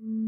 Mm.